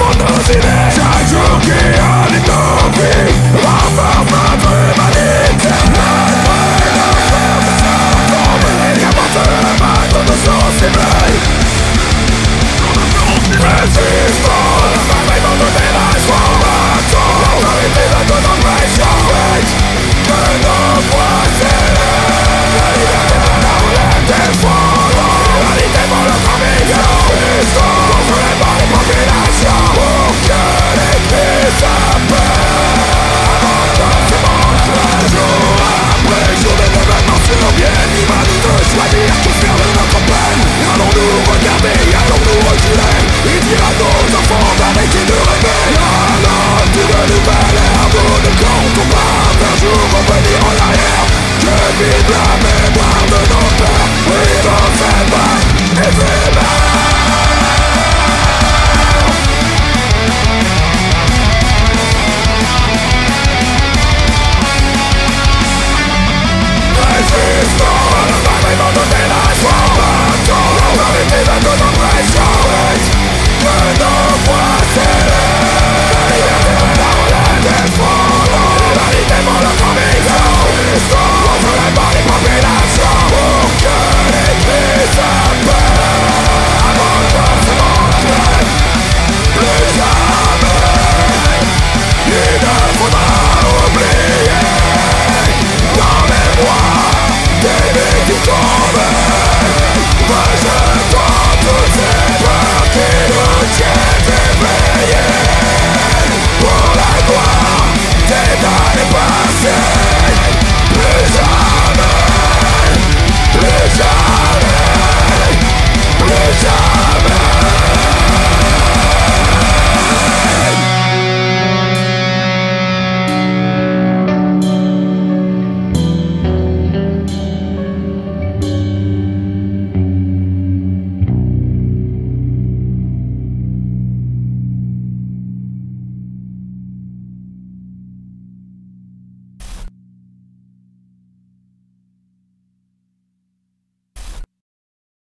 for those in Keep